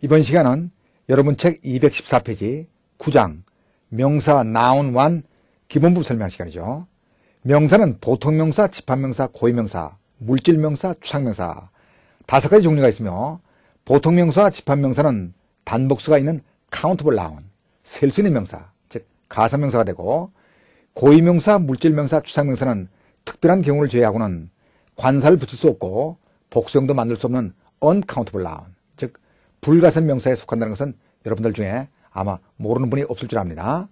이번 시간은 여러분 책 214페이지 9장 명사 나온 완 기본부 설명할 시간이죠. 명사는 보통명사, 집합명사, 고유명사, 물질명사, 추상명사 다섯 가지 종류가 있으며 보통명사, 집합명사는 단복수가 있는 countable noun, 셀 수 있는 명사, 즉 가사명사가 되고 고유명사, 물질명사, 추상명사는 특별한 경우를 제외하고는 관사를 붙일 수 없고 복수형도 만들 수 없는 noun, 즉 불가산 명사에 속한다는 것은 여러분들 중에 아마 모르는 분이 없을 줄 압니다.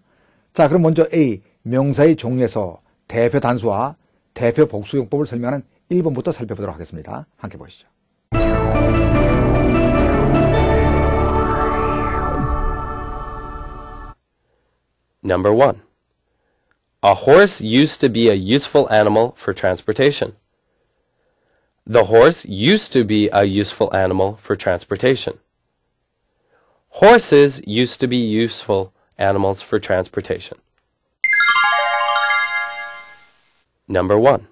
자, 그럼 먼저 A, 명사의 종류에서 대표 단수와 대표 복수용법을 설명하는 1번부터 살펴보도록 하겠습니다. 함께 보시죠. Number one. A horse used to be a useful animal for transportation. The horse used to be a useful animal for transportation. Horses used to be useful animals for transportation. Number one.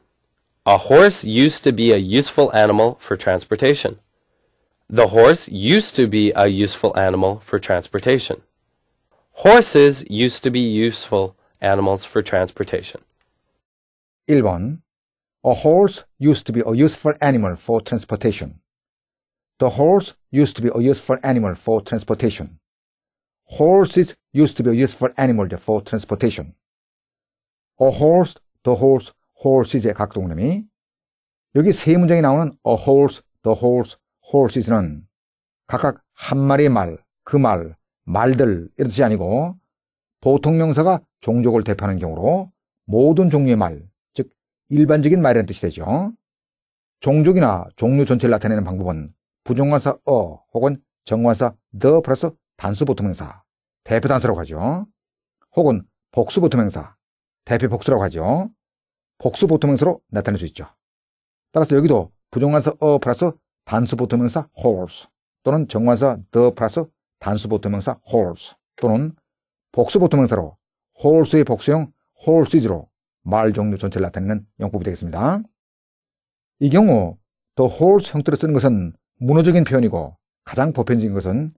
A horse used to be a useful animal for transportation. The horse used to be a useful animal for transportation. Horses used to be useful animals for transportation. 1번. A horse used to be a useful animal for transportation. The horse used to be a useful animal for transportation. Horses used to be a useful animal for transportation. A horse, the horse, horses의 각 동그라미. 여기 세 문장이 나오는 a horse, the horse, horses는 각각 한 마리의 말, 그 말, 말들 이런 뜻이 아니고 보통 명사가 종족을 대표하는 경우로 모든 종류의 말, 즉 일반적인 말이라는 뜻이 되죠. 종족이나 종류 전체를 나타내는 방법은 부정관사 어 혹은 정관사 the 플러스 단수 보통명사, 대표 단수라고 하죠. 혹은 복수 보통명사, 대표 복수라고 하죠. 복수 보통명사로 나타낼 수 있죠. 따라서 여기도 부정관사 어 플러스 단수 보통명사 horse 또는 정관사 the 플러스 단수 보통명사 horse 또는 복수 보통명사로 horse의 복수형 horses로 말 종류 전체를 나타내는 용법이 되겠습니다. 이 경우 the horse 형태로 쓰는 것은 문어적인 표현이고 가장 보편적인 것은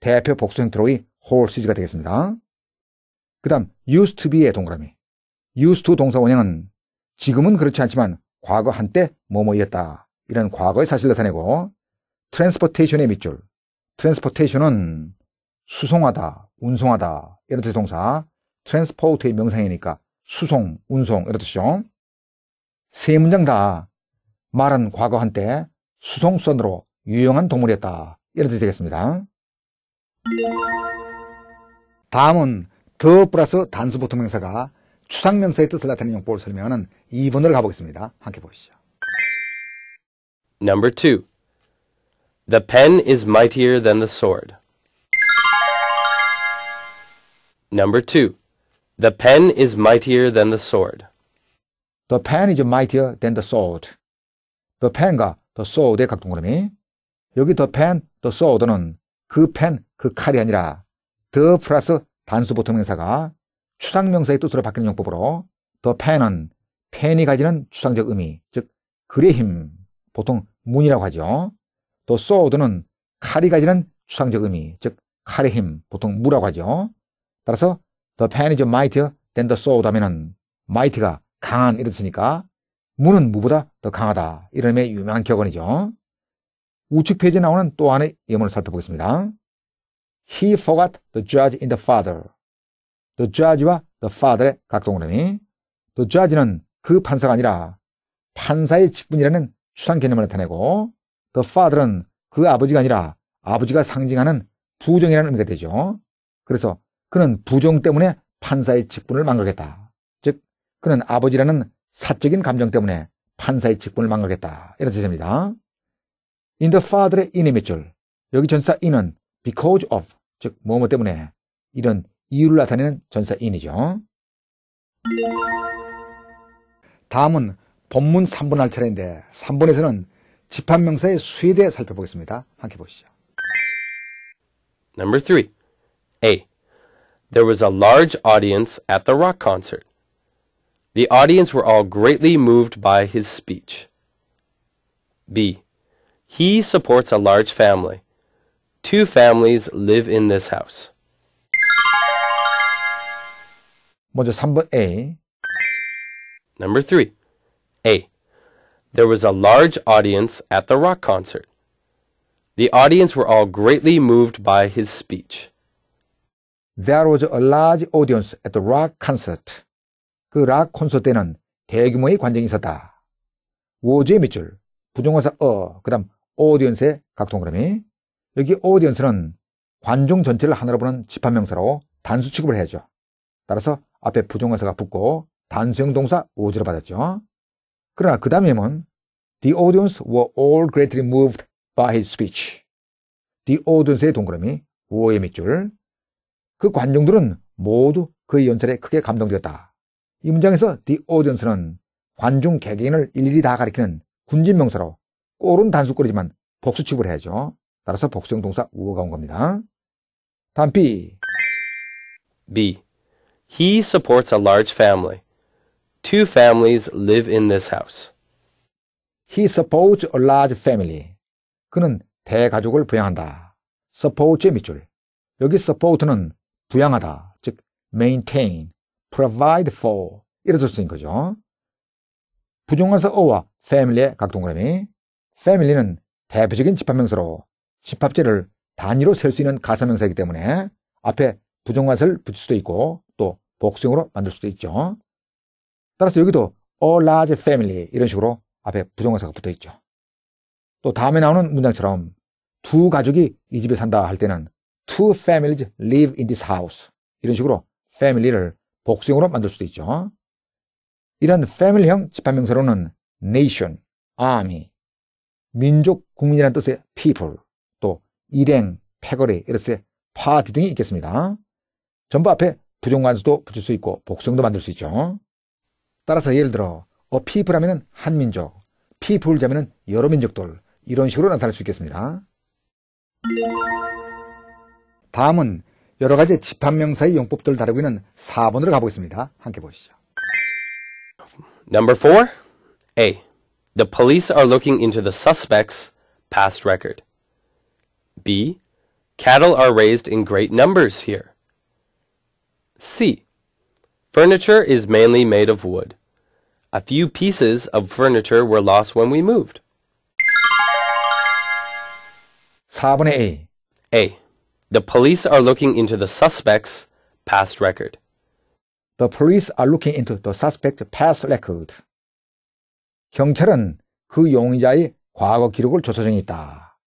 대표 복수 형태로의 horses가 되겠습니다. 그 다음 used to be의 동그라미 used to 동사 원형은 지금은 그렇지 않지만 과거 한때 뭐뭐였다 이런 과거의 사실을 나타내고 transportation의 밑줄 transportation은 수송하다, 운송하다 이런 뜻의 동사 transport의 명상이니까 수송, 운송 이런 뜻이죠. 세 문장 다 말은 과거 한때 수송선으로 유용한 동물이었다 이런 뜻이 되겠습니다. 다음은 더 플러스 단수 보통명사가 추상명사의 뜻을 나타내는 용법을 설명하는 2번으로 가보겠습니다. 함께 보시죠. Number two. The pen is mightier than the sword. Number two. The pen is mightier than the sword. The pen is mightier than the sword. The pen과 the sword의 각 동그라미. 여기 the pen, the sword는 그 펜, 그 칼이 아니라 the 플러스 단수 보통 명사가 추상 명사의 뜻으로 바뀌는 용법으로 the pen은 펜이 가지는 추상적 의미, 즉 글의 힘, 보통 문이라고 하죠. 또 sword는 칼이 가지는 추상적 의미, 즉 칼의 힘, 보통 무라고 하죠. 따라서 pen is mightier than the sword 하면은 mighty가 강한 이런 뜻이니까 무는 무보다 더 강하다 이런 의미의 유명한 격언이죠. 우측 페이지에 나오는 또 하나의 예문을 살펴보겠습니다. He forgot the judge in the father. The judge와 the father의 각 동그라미. The judge는 그 판사가 아니라 판사의 직분이라는 추상 개념을 나타내고 the father는 그 아버지가 아니라 아버지가 상징하는 부정이라는 의미가 되죠. 그래서 그는 부정 때문에 판사의 직분을 망각했다. 즉 그는 아버지라는 사적인 감정 때문에 판사의 직분을 망각했다. 이런 뜻입니다. In the father의 in의 밑줄. 여기 전사 in은 because of, 즉 뭐뭐 때문에 이런 이유를 나타내는 전사 in이죠. 다음은 본문 3번 할 차례인데 3번에서는 집합명사의 수에 대해 살펴보겠습니다. 함께 보시죠. Number three. A. There was a large audience at the rock concert. The audience were all greatly moved by his speech. B. He supports a large family. Two families live in this house. 먼저 3번 A. Number 3. A. There was a large audience at the rock concert. The audience were all greatly moved by his speech. There was a large audience at the rock concert. 그 락 콘서트 때는 대규모의 관중이 있었다. wo즈의 밑줄, 부정어사 어, 그 다음 audience의 각 동그라미. 여기 audience는 관중 전체를 하나로 보는 집합명사로 단수 취급을 해야죠. 따라서 앞에 부정어사가 붙고 단수형 동사 wo즈를 받았죠. 그러나 그 다음에는 The audience were all greatly moved by his speech. The audience의 동그라미, wo의 밑줄. 그 관중들은 모두 그의 연설에 크게 감동되었다. 이 문장에서 the audience는 관중 개개인을 일일이 다 가리키는 군진 명사로 꼴은 단수꼴이지만 복수 취급을 해야죠. 따라서 복수형 동사 우어가 온 겁니다. 다음 B. B. He supports a large family. Two families live in this house. He supports a large family. 그는 대가족을 부양한다. support의 밑줄. 여기 support는 부양하다, 즉 maintain, provide for 이렇게 쓰인 거죠. 부정관사 어와 family의 각동그라미 family는 대표적인 집합명사로 집합제를 단위로 셀 수 있는 가사명사이기 때문에 앞에 부정관사를 붙일 수도 있고 또 복수형으로 만들 수도 있죠. 따라서 여기도 a large family 이런 식으로 앞에 부정관사가 붙어 있죠. 또 다음에 나오는 문장처럼 두 가족이 이 집에 산다 할 때는 two families live in this house 이런 식으로 family를 복수형으로 만들 수도 있죠. 이런 family형 집합명사로는 nation, army, 민족, 국민이라는 뜻의 people, 또 일행, 패거리, 이렇게 파티 등이 있겠습니다. 전부 앞에 부정관수도 붙일 수 있고 복수형도 만들 수 있죠. 따라서 예를 들어 a people 하면 한 민족, people 자면 여러 민족들 이런 식으로 나타날 수 있겠습니다. 다음은 여러 가지 집합명사의 용법들을 다루고 있는 4번으로 가보겠습니다. 함께 보시죠. Number 4. A. The police are looking into the suspect's past record. B. Cattle are raised in great numbers here. C. Furniture is mainly made of wood. A few pieces of furniture were lost when we moved. 4번의 A. A. The police are looking into the suspect's past record. The police are looking into the suspect's past record. 경찰은 그 용의자의 과거 기록을 조사 중에 있다.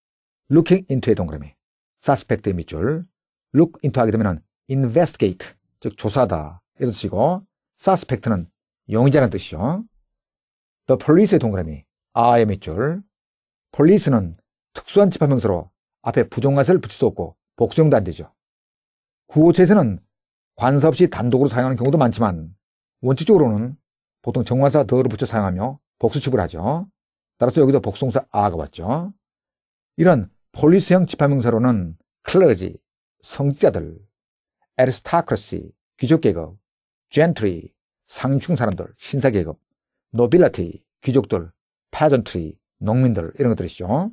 looking into의 동그라미. suspect의 밑줄. look into 하게 되면 investigate, 즉 조사하다 이런 뜻이고 suspect는 용의자라는 뜻이죠. The police의 동그라미. are의 밑줄. police는 특수한 집합명사로 앞에 부정관사를 붙일 수 없고 복수형도 안 되죠. 구호체에서는 관사 없이 단독으로 사용하는 경우도 많지만 원칙적으로는 보통 정관사 the를 붙여 사용하며 복수 취급을 하죠. 따라서 여기도 복수동사 are가 왔죠. 이런 police형 집합명사로는 clergy, 성직자들, aristocracy, 귀족계급, gentry, 상층 사람들, 신사계급, nobility, 귀족들, peasantry, 농민들 이런 것들이죠.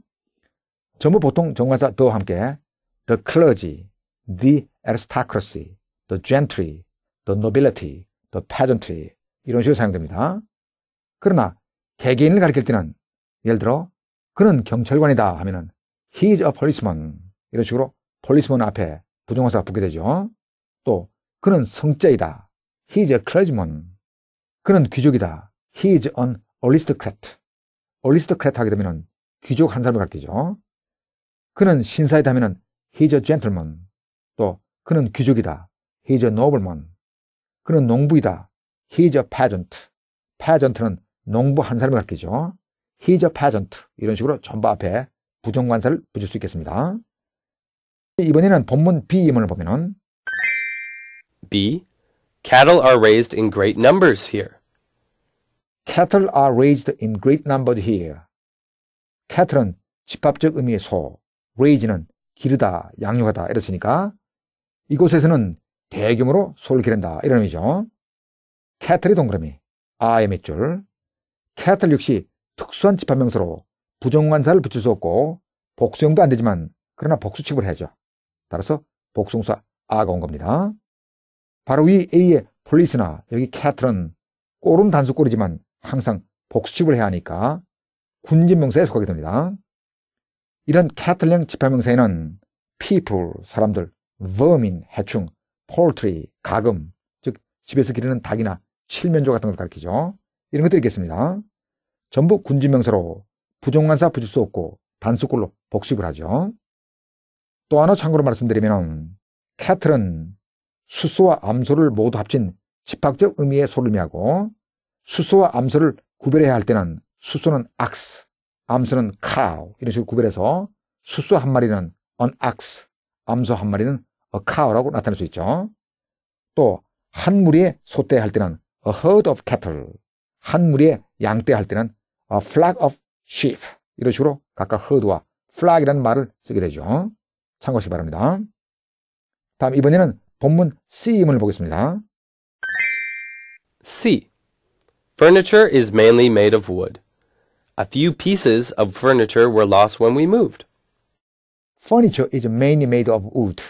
전부 보통 정관사 the와 함께 the clergy, the aristocracy, the gentry, the nobility, the peasantry 이런 식으로 사용됩니다. 그러나 개개인을 가리킬 때는 예를 들어 그는 경찰관이다 하면은 he is a policeman 이런 식으로 policeman 앞에 부정어사가 붙게 되죠. 또 그는 성자이다. he is a clergyman. 그는 귀족이다. he is an aristocrat. aristocrat 하게 되면은 귀족 한 사람을 가리키죠. 그는 신사이다 하면은 he's a gentleman. 또 그는 귀족이다. he's a nobleman. 그는 농부이다. he's a peasant. peasant는 농부 한 사람을 가리키죠. he's a peasant. 이런 식으로 전부 앞에 부정관사를 붙일 수 있겠습니다. 이번에는 본문 B문을 보면은 B. Cattle are raised in great numbers here. cattle are raised in great numbers here. cattle은 집합적 의미의 소, raise는 기르다, 양육하다 이렇으니까 이곳에서는 대규모로 소를 기른다 이런 의미죠. 캐틀이 동그라미, 아의 밑줄. 캐틀 역시 특수한 집합명사로 부정관사를 붙일 수 없고 복수형도 안 되지만 그러나 복수 취급을 해야죠. 따라서 복수동사 아가 온 겁니다. 바로 위 A의 police나 여기 cat는 꼴은 단수꼴이지만 항상 복수 취급을 해야 하니까 군진명사에 속하게 됩니다. 이런 캐틀령 집합명사에는 people, 사람들, vermin, 해충, poultry, 가금, 즉 집에서 기르는 닭이나 칠면조 같은 걸 가리키죠. 이런 것들이 있겠습니다. 전부 군진명사로 부정관사 붙일 수 없고 단수꼴로 복습을 하죠. 또 하나 참고로 말씀드리면 캐틀은 수소와 암소를 모두 합친 집합적 의미의 소를 의미하고 수소와 암소를 구별해야 할 때는 수소는 ox, 암소는 cow 이런 식으로 구별해서 수소 한 마리는 an ox, 암소 한 마리는 a cow라고 나타낼 수 있죠. 또 한 무리의 소떼 할 때는 a herd of cattle, 한 무리의 양떼 할 때는 a flock of sheep 이런 식으로 각각 herd와 flock이라는 말을 쓰게 되죠. 참고하시기 바랍니다. 다음 이번에는 본문 C문을 보겠습니다. C. Furniture is mainly made of wood. A few pieces of furniture were lost when we moved. Furniture is mainly made of wood.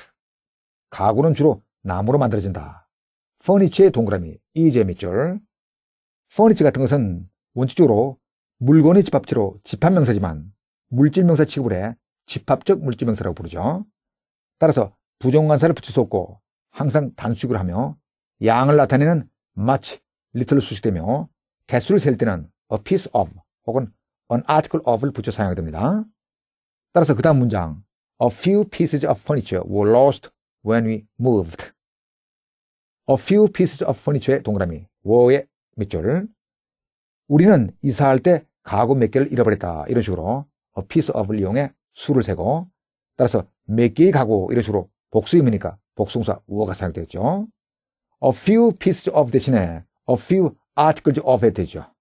가구는 주로 나무로 만들어진다. furniture의 동그라미, 이제 밑줄. Furniture 같은 것은 원칙적으로 물건의 집합체로 집합명사지만 물질명사 취급을 해 집합적 물질명사라고 부르죠. 따라서 부정관사를 붙일 수 없고 항상 단수식을 하며 양을 나타내는 much, little로 수식되며 개수를 셀 때는 a piece of 혹은 an article of를 붙여 사용하게 됩니다. 따라서 그 다음 문장 A few pieces of furniture were lost when we moved. A few pieces of furniture의 동그라미 were의 밑줄 우리는 이사할 때 가구 몇 개를 잃어버렸다 이런 식으로 a piece of를 이용해 수를 세고 따라서 몇 개의 가구 이런 식으로 복수 의미니까 복수동사 were가 사용되겠죠. A few pieces of 대신에 a few articles of에 되죠.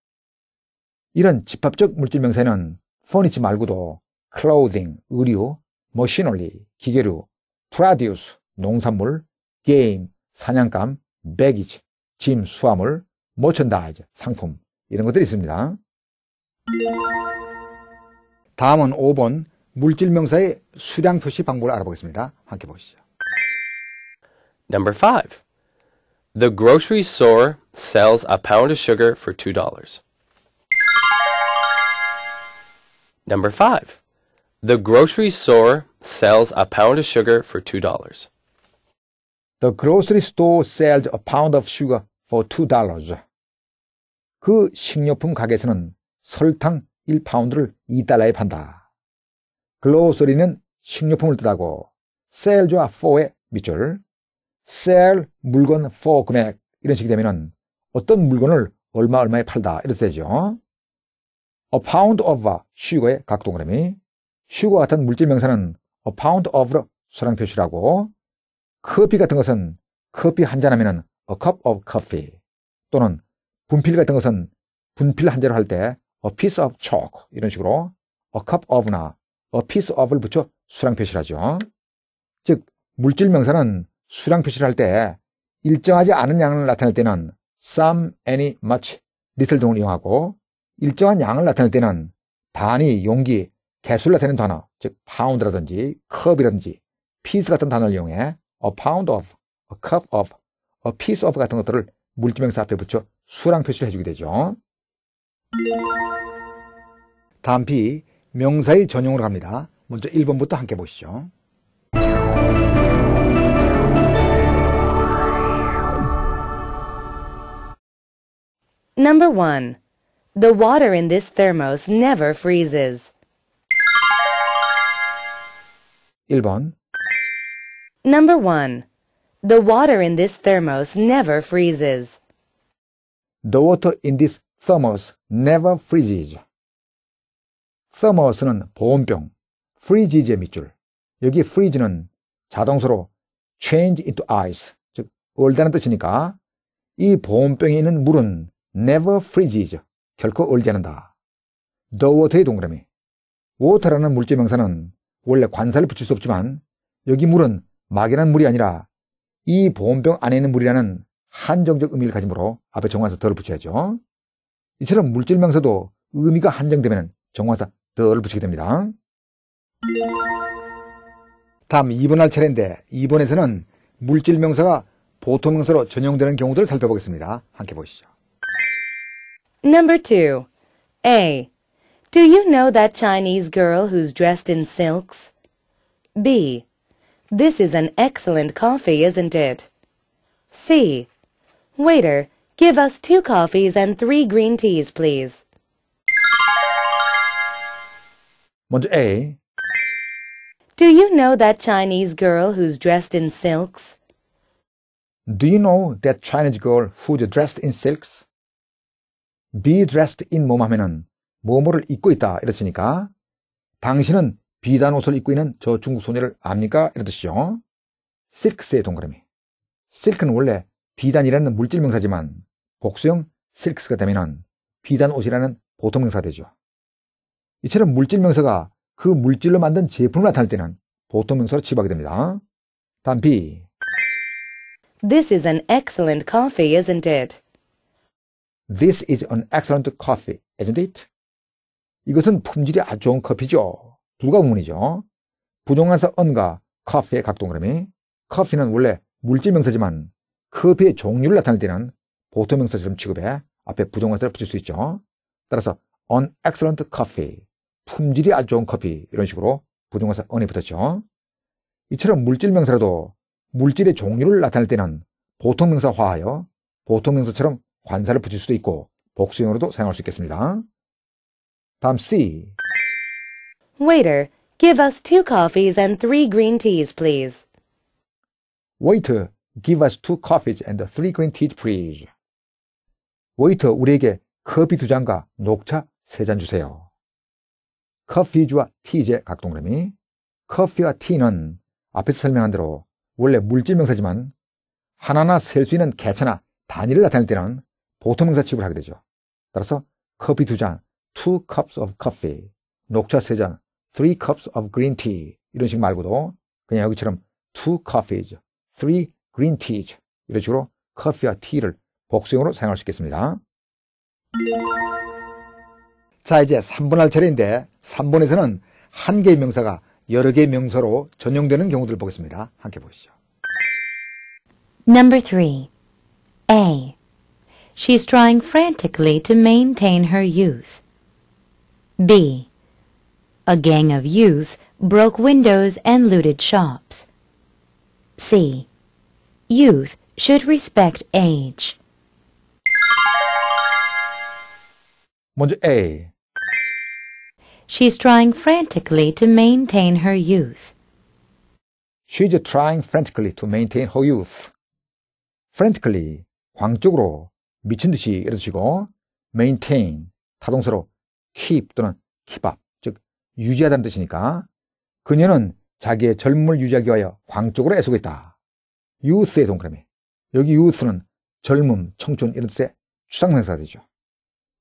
이런 집합적 물질 명사는 furniture 말고도 clothing, 의류, machinery, 기계류, produce, 농산물, game, 사냥감, baggage, 짐, 수화물, merchandise, 상품 이런 것들이 있습니다. 다음은 5번 물질 명사의 수량 표시 방법을 알아보겠습니다. 함께 보시죠. Number 5. The grocery store sells a pound of sugar for $2. Number 5. The grocery store sells a pound of sugar for $2. The grocery store sells a pound of sugar for $2. 그 식료품 가게에서는 설탕 1파운드를 2달러에 판다. 글로서리는 식료품을 뜻하고 sell과 for의 밑줄 sell 물건 for 금액 이런 식이 되면은 어떤 물건을 얼마 얼마에 팔다 이렇게 되죠. A pound of sugar의 각 동그라미 sugar 같은 물질 명사는 a pound of로 수량 표시라고 커피 같은 것은 커피 한 잔 하면은 a cup of coffee 또는 분필 같은 것은 분필 한 잔을 할때 a piece of chalk 이런 식으로 a cup of나 a piece of를 붙여 수량 표시를 하죠. 즉 물질 명사는 수량 표시를 할 때 일정하지 않은 양을 나타낼 때는 some, any, much, little 등을 이용하고 일정한 양을 나타낼 때는 단위, 용기, 개수를 나타내는 단어, 즉 pound라든지 cup이라든지 piece 같은 단어를 이용해 a pound of, a cup of, piece of 같은 것들을 물질명사 앞에 붙여 수량 표시를 해주게 되죠. 다음 B, 명사의 전용으로 갑니다. 먼저 1번부터 함께 보시죠. Number 1. The water in this thermos never freezes. 1번, Number 1. The water in this thermos never freezes. The water in this thermos never freezes. thermos는 보온병, freezes의 밑줄. 여기 freeze는 자동수로 change into ice, 즉 얼다는 뜻이니까 이 보온병에 있는 물은 never freezes, 결코 얼지 않는다. The water의 동그라미. water라는 물질 명사는 원래 관사를 붙일 수 없지만 여기 물은 막연한 물이 아니라 이 보온병 안에 있는 물이라는 한정적 의미를 가지므로 앞에 정관사 더를 붙여야죠. 이처럼 물질 명사도 의미가 한정되면 정관사 더를 붙이게 됩니다. 다음 2번 할 차례인데 2번에서는 물질 명사가 보통 명사로 전용되는 경우들을 살펴보겠습니다. 함께 보시죠. Number 2. A. Do you know that Chinese girl who's dressed in silks? B. This is an excellent coffee, isn't it? C. Waiter, give us two coffees and three green teas, please. 먼저 A. Do you know that Chinese girl who's dressed in silks? Do you know that Chinese girl who's dressed in silks? Be dressed in 뭐뭐 하면은 뭐뭐를 입고 있다 이랬으니까 당신은 비단 옷을 입고 있는 저 중국 소녀를 압니까? 이런 뜻이죠. silks의 동그라미. silk는 원래 비단이라는 물질 명사지만 복수형 silks가 되면은 비단 옷이라는 보통 명사가 되죠. 이처럼 물질 명사가 그 물질로 만든 제품을 나타낼 때는 보통 명사로 취급하게 됩니다. 다음 B. This is an excellent coffee, isn't it? This is an excellent coffee, isn't it? 이것은 품질이 아주 좋은 커피죠. 불가문이죠. 부정한사 on과 coffee의 각동그라미. 커피는 원래 물질 명사지만 커피의 종류를 나타낼 때는 보통 명사처럼 취급해 앞에 부정한사를 붙일 수 있죠. 따라서 an excellent coffee, 품질이 아주 좋은 커피 이런 식으로 부정한사 on이 붙었죠. 이처럼 물질 명사라도 물질의 종류를 나타낼 때는 보통 명사화하여 보통 명사처럼 관사를 붙일 수도 있고 복수형으로도 사용할 수 있겠습니다. 다음 C. Waiter, give us two coffees and three green teas, please. Waiter, give us two coffees and three green teas, please. 웨이터, 우리에게 커피 두 잔과 녹차 세 잔 주세요. 커피주와 티제 각동그라미. 커피와 티는 앞에서 설명한 대로 원래 물질 명사지만 하나나 셀 수 있는 개체나 단위를 나타낼 때는 보통 명사 취급을 하게 되죠. 따라서 커피 두 잔, two cups of coffee, 녹차 세 잔, three cups of green tea 이런 식 말고도 그냥 여기처럼 two coffees, three green teas 이런 식으로 커피와 티를 복수형으로 사용할 수 있겠습니다. 자 이제 3번 할 차례인데 3번에서는 한 개의 명사가 여러 개의 명사로 전용되는 경우들을 보겠습니다. 함께 보시죠. Number 3. A. She's trying frantically to maintain her youth. B. A gang of youths broke windows and looted shops. C. Youth should respect age. 먼저 A. She's trying frantically to maintain her youth. She's trying frantically to maintain her youth. frantically 광적으로 미친 듯이 이런 뜻이고 maintain 타동사로 keep 또는 keep up 즉 유지하다는 뜻이니까 그녀는 자기의 젊음을 유지하기 위하여 광적으로 애쓰고 있다. youth의 동그라미 여기 youth는 젊음, 청춘 이런 뜻의 추상명사가 되죠.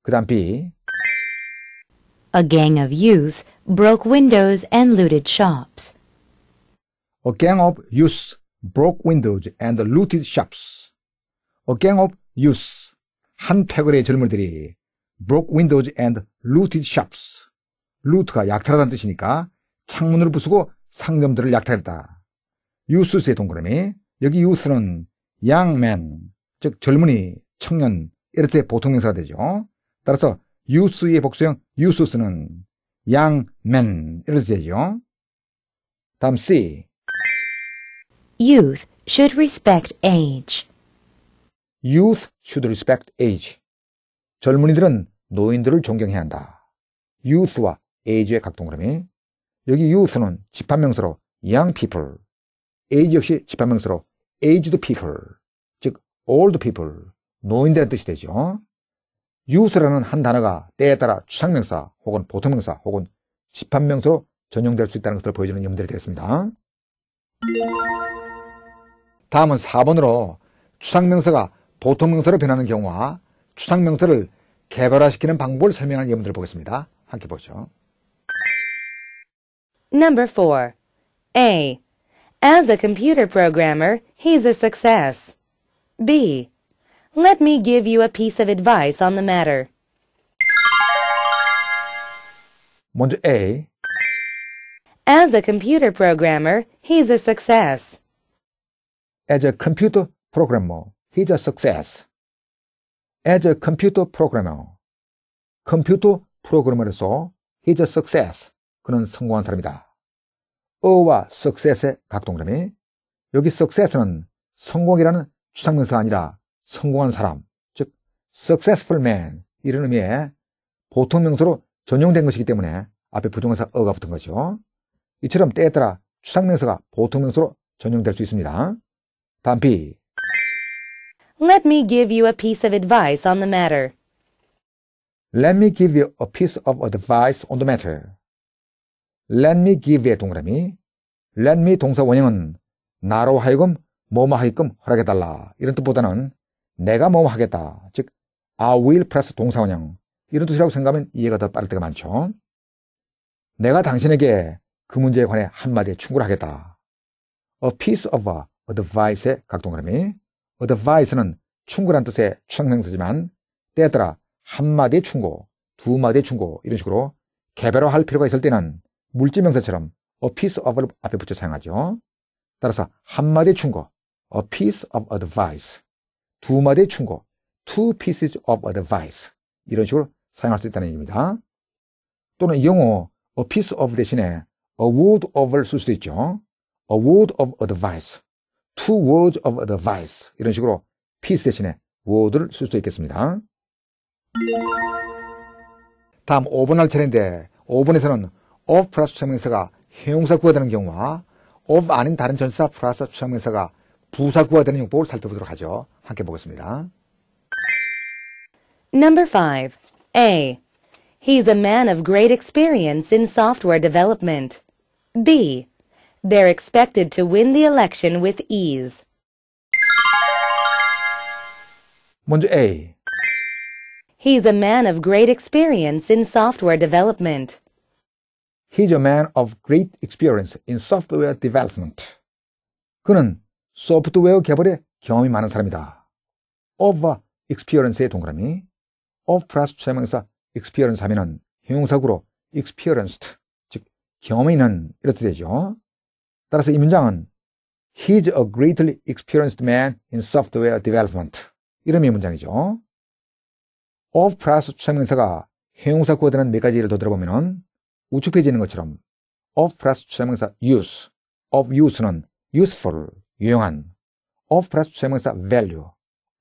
그 다음 B A gang of youths broke windows and looted shops. A gang of youths broke windows and looted shops. A gang of youths 한 패거리의 젊은이들이 broke windows and looted shops. 루트가 약탈하다는 뜻이니까 창문을 부수고 상점들을 약탈했다. 유스의 동그라미 여기 유스는 man 즉 젊은이, 청년 때 보통 명사가 되죠. 따라서 유스의 복수형 유스는 young man 이렇게 되죠. 다음 C Youth should respect age. Youth should respect age. 젊은이들은 노인들을 존경해야 한다. youth와 age의 각동그라미. 여기 youth는 집합명사로 young people. age 역시 집합명사로 aged people. 즉 old people. 노인들의 뜻이 되죠. youth라는 한 단어가 때에 따라 추상명사 혹은 보통명사 혹은 집합명사로 전용될 수 있다는 것을 보여주는 예문들이 되겠습니다. 다음은 4번으로 추상명사가 보통명사로 변하는 경우와 추상명사를 개발화시키는 방법을 설명하는 예문들을 보겠습니다. 함께 보죠. Number 4. A. As a computer programmer, he's a success. B. Let me give you a piece of advice on the matter. 먼저 A. As a computer programmer, he's a success. As a computer programmer, he's a success. As a computer programmer, 컴퓨터 프로그래머로서 he's a success. 그는 성공한 사람이다. 어와 success의 각동그라미 여기 success는 성공이라는 추상명사가 아니라 성공한 사람, 즉 successful man 이런 의미의 보통 명사로 전용된 것이기 때문에 앞에 부정사 어가 붙은 거죠. 이처럼 때에 따라 추상명사가 보통 명사로 전용될 수 있습니다. 다음 B. Let me give you a piece of advice on the matter. Let me give you a piece of advice on the matter. Let me give의 동그라미. Let me 동사 원형은 나로 하여금 뭐뭐 하게끔 허락해달라. 이런 뜻보다는 내가 뭐뭐 하겠다. 즉, I will 플러스 동사 원형. 이런 뜻이라고 생각하면 이해가 더 빠를 때가 많죠. 내가 당신에게 그 문제에 관해 한마디 충고를 하겠다. A piece of advice의 각동그라미. advice는 충고란 뜻의 추상명사지만 때에 따라 한마디 충고, 두 마디 충고 이런 식으로 개별화 할 필요가 있을 때는 물질명사처럼 a piece of를 앞에 붙여 사용하죠. 따라서 한마디 충고, a piece of advice. 두 마디 충고, two pieces of advice. 이런 식으로 사용할 수 있다는 얘기입니다. 또는 이 경우 a piece of 대신에 a word of를 쓸 수도 있죠. a word of advice, two words of advice 이런 식으로 piece 대신에 word를 쓸 수도 있겠습니다. 다음 5번 할 차례인데 5번에서는 of 플러스 추상명사가 형용사 구가 되는 경우와 of 아닌 다른 전사 플러스 추상명사가 부사 구가 되는 용법을 살펴보도록 하죠. 함께 보겠습니다. Number 5. A. He's a man of great experience in software development. B. They're expected to win the election with ease. 먼저 A. He's a man of great experience in software development. He's a man of great experience in software development. 그는 소프트웨어 개발에 경험이 많은 사람이다. of experience의 동그라미 of 플러스 추명사 experience 하면은 형용사구로 experienced, 즉 경험이 있는 이렇게 되죠. 따라서 이 문장은 He's a greatly experienced man in software development. 의 문장이죠. of 플러스 추명사가 형용사 구어되는 몇 가지 예를 더 들어보면은 우측 페이지에 있는 것처럼 of 플러스 추명사 use, of use는 useful, 유용한, of 플러스 추명사 value,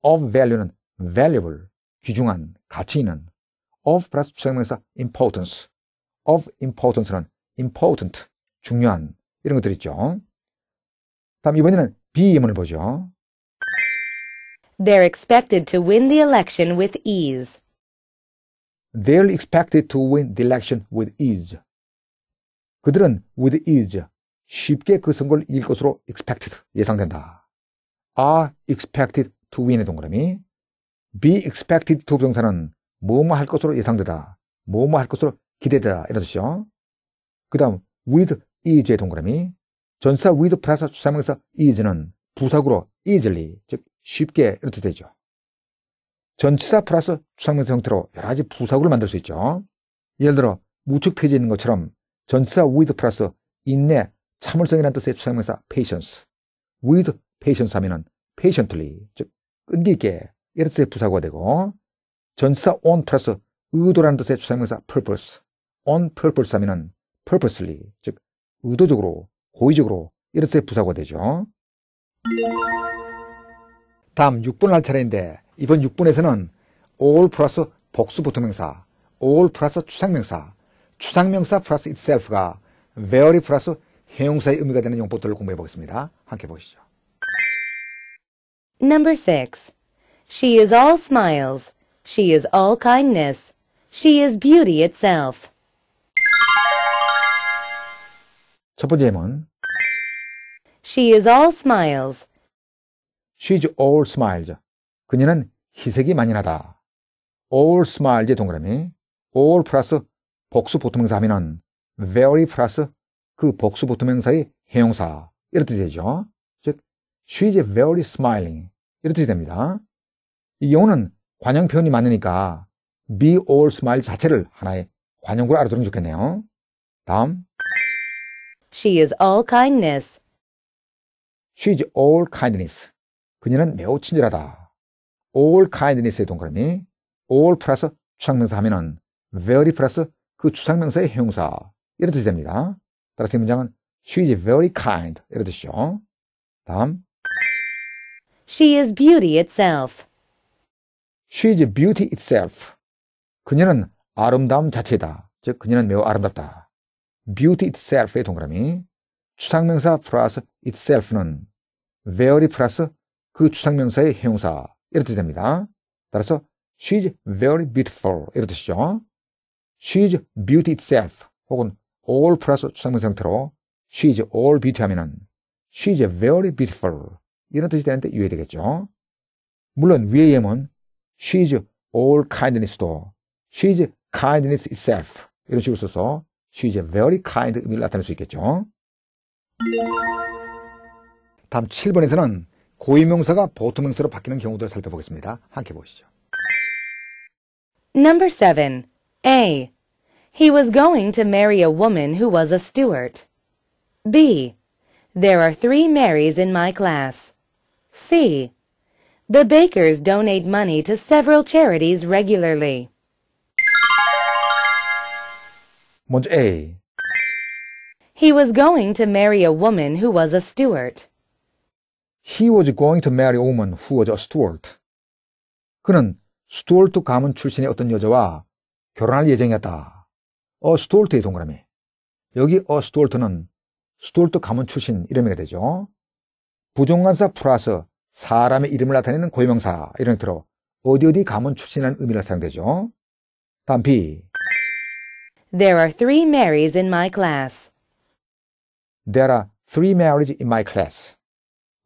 of value는 valuable, 귀중한, 가치 있는, of 플러스 추명사 importance, of importance는 important, 중요한 이런 것들 있죠. 다음 이번에는 B 예문을 보죠. They're expected to win the election with ease. They're expected to win the election with ease. 그들은 with ease, 쉽게 그 선거를 이길 것으로 expected, 예상된다. are expected to win의 동그라미. be expected to 부정사는 뭐뭐 할 것으로 예상되다. 뭐뭐 할 것으로 기대되다. 이런 뜻이죠. 그 다음 with ease의 동그라미. 전치사 with 플러스 추상명사 ease는 부사구로 easily, 즉 쉽게 뜻 되죠. 전치사 플러스 추상명사 형태로 여러 가지 부사구를 만들 수 있죠. 예를 들어 우측 페이지에 있는 것처럼 전치사 with 플러스 인내, 참을성이라는 뜻의 추상명사 patience, with patience 하면은 patiently, 즉 끈기 있게 이런 뜻의 부사구가 되고 전치사 on 플러스 의도라는 뜻의 추상명사 purpose, on purpose 하면은 purposely, 즉 의도적으로, 고의적으로 이런 뜻의 부사구가 되죠. 다음 6번 할 차례인데 이번 6번에서는 all 플러스 복수 보통명사, all 플러스 추상명사, 추상명사 플러스 itself가 very 플러스 형용사의 의미가 되는 용법들을 공부해 보겠습니다. 함께 보시죠. Number 6. She is all smiles. She is all kindness. She is beauty itself. 첫 번째 예문 She is all smiles. She's all smiles. 그녀는 희색이 만연하다. all smiles의 동그라미 all 플러스 복수 보통명사 하면은 very 플러스 그 복수 보통명사의 형용사 이런 뜻이 되죠. 즉 she's very smiling 이런 뜻이 됩니다. 이 경우는 관용 표현이 많으니까 be all smile 자체를 하나의 관용구로 알아두면 좋겠네요. 다음 She is all kindness. She is all kindness. 그녀는 매우 친절하다. All kindness의 동그라미 all 플러스 추상명사 하면은 very 플러스 그 추상명사의 형용사 이런 뜻이 됩니다. 따라서 이 문장은 she is very kind 이런 뜻이죠. 다음 She is beauty itself. she is beauty itself. 그녀는 아름다움 자체다. 즉 그녀는 매우 아름답다. beauty itself의 동그라미 추상명사 플러스 itself는 very 플러스 그 추상명사의 형용사 이런 뜻이 됩니다. 따라서 she's very beautiful 이런 뜻이죠. she's beauty itself 혹은 all 플러스 추상명사 형태로 she's all beauty 하면은 she's very beautiful 이런 뜻이 되는데 유의되겠죠. 물론 위의 예문 she's all kindness도 she's kindness itself 이런 식으로 써서 she's very kind 의미를 나타낼 수 있겠죠. 다음 7번에서는 고유명사가 보통명사로 바뀌는 경우들을 살펴보겠습니다. 함께 보시죠. Number 7. A. He was going to marry a woman who was a Stuart. B. There are three Marys in my class. C. The bakers donate money to several charities regularly. 먼저 A. He was going to marry a woman who was a Stuart. He was going to marry a woman who was a steward. 그는 스튜어트 가문 출신의 어떤 여자와 결혼할 예정이었다. 어 스튜어트의 동그라미. 여기 a Stuart는 스튜어트 가문 출신 이름이 되죠. 부정관사 플러스 사람의 이름을 나타내는 고유명사 이런 형태로 어디 어디 가문 출신이라는 의미를 사용되죠. 다음 B. There are three Marys in my class. There are three Marys in my class.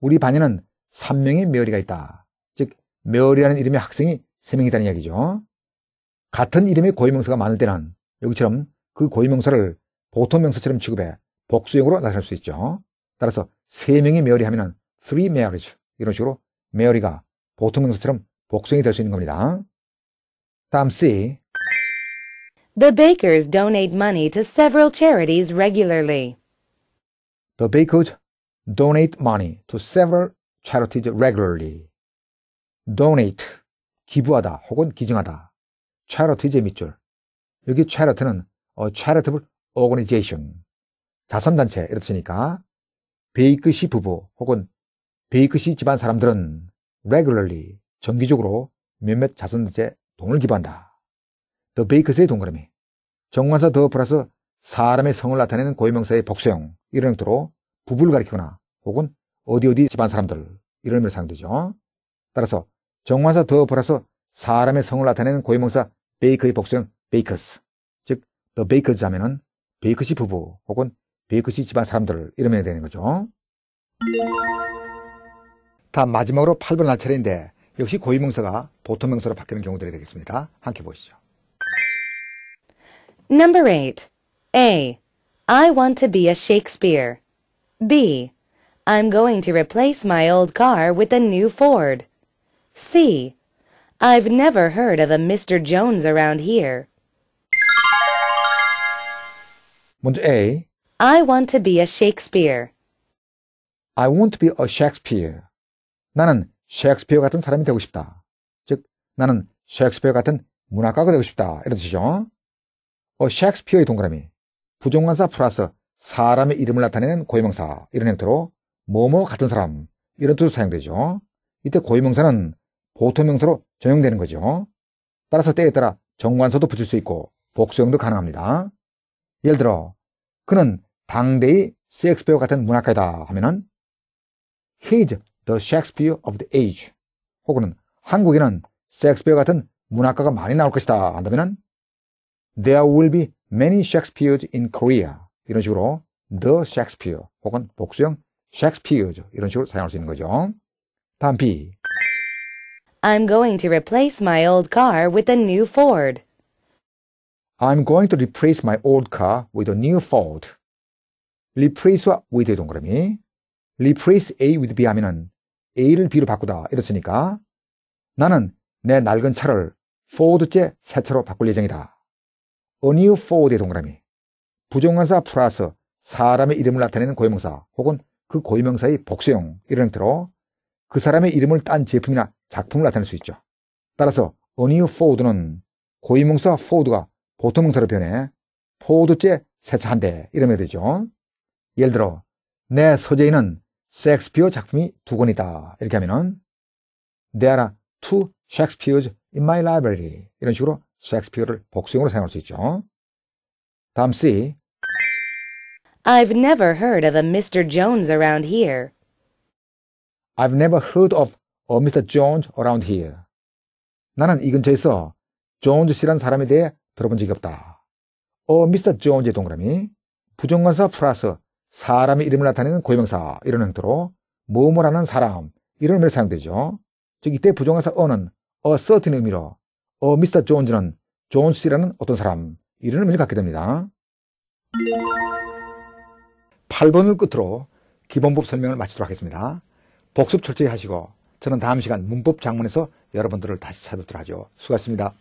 우리 반에는 3명의 메어리가 있다. 즉, 메어리라는 이름의 학생이 3명 이라는 이야기죠. 같은 이름의 고유명사가 많을 때는 여기처럼 그 고유명사를 보통 명사처럼 취급해 복수형으로 나타낼 수 있죠. 따라서 3명의 메어리 하면은 three marriage 이런 식으로 메어리가 보통 명사처럼 복수형이 될 수 있는 겁니다. 다음 C. The bakers donate money to several charities regularly. The bakers donate money to several charities regularly. donate, 기부하다 혹은 기증하다. charity의 밑줄. 여기 charity는 a charitable organization, 자선단체 이렇게 쓰니까 베이크시 부부 혹은 베이크시 집안 사람들은 regularly, 정기적으로 몇몇 자선단체에 돈을 기부한다. The bakers의 동그라미. 정관사 the 플러스 사람의 성을 나타내는 고유명사의 복수형 이런 형태로 부부를 가리키거나 혹은 어디 어디 집안 사람들 이런 의미로 사용되죠. 따라서 정관사 the 플러스 사람의 성을 나타내는 고유명사 Baker의 복수형 Bakers 즉 the Bakers 하면은 베이커 씨 부부 혹은 베이커 씨 집안 사람들 이런 의미가 되는 거죠. 다음 마지막으로 8번 할 차례인데 역시 고유명사가 보통 명사로 바뀌는 경우들이 되겠습니다. 함께 보시죠. Number 8. A. I want to be a Shakespeare. B. I'm going to replace my old car with a new Ford. C. I've never heard of a Mr. Jones around here. 먼저 A. I want to be a Shakespeare. I want to be a Shakespeare. 나는 셰익스피어 같은 사람이 되고 싶다. 즉, 나는 셰익스피어 같은 문학가가 되고 싶다. 이런 뜻이죠. 어, 셰익스피어의 동그라미. 부정관사 플러스 사람의 이름을 나타내는 고유명사. 이런 형태로 뭐뭐 같은 사람. 이런 뜻으로 사용되죠. 이때 고유명사는 보통명사로 전용되는 거죠. 따라서 때에 따라 정관사도 붙일 수 있고 복수형도 가능합니다. 예를 들어, 그는 당대의 셰익스피어 같은 문학가이다 하면은 He's the Shakespeare of the age. 혹은 한국에는 셰익스피어 같은 문학가가 많이 나올 것이다 한다면은 There will be many Shakespeares in Korea. 이런 식으로 the Shakespeare 혹은 복수형 Shakespeares 이런 식으로 사용할 수 있는 거죠. 다음 B. I'm going to replace my old car with a new Ford. I'm going to replace my old car with a new Ford. replace와 with의 동그라미. replace A with B 하면은 A를 B로 바꾸다 이렇으니까 나는 내 낡은 차를 포드제 새 차로 바꿀 예정이다. A new Ford의 동그라미. 부정관사 플러스 사람의 이름을 나타내는 고유명사 혹은 그 고유명사의 복수형 이런 형태로 그 사람의 이름을 딴 제품이나 작품을 나타낼 수 있죠. 따라서 a new Ford는 고유명사 포드가 보통명사로 변해 포드째 세차 한 대 이러면 되죠. 예를 들어 내 서재에는 섹스피어 작품이 두 권이다 이렇게 하면은 There are two Shakespeare's in my library 이런 식으로 셰익스피어를 복수형으로 사용할 수 있죠. 다음 C I've never heard of a Mr. Jones around here. I've never heard of a Mr. Jones around here. 나는 이 근처에서 존즈 씨란 사람에 대해 들어본 적이 없다. a Mr. Jones의 동그라미 부정관사 플러스 사람의 이름을 나타내는 고유명사 이런 형태로 뭐뭐라는 사람 이런 의미로 사용되죠. 즉 이때 부정관사 a는 a certain 의미로 a Mr. Jones는 존즈 씨라는 어떤 사람 이런 의미를 갖게 됩니다. 8번을 끝으로 기본 문법 설명을 마치도록 하겠습니다. 복습 철저히 하시고 저는 다음 시간 문법 장문에서 여러분들을 다시 찾아뵙도록 하죠. 수고하셨습니다.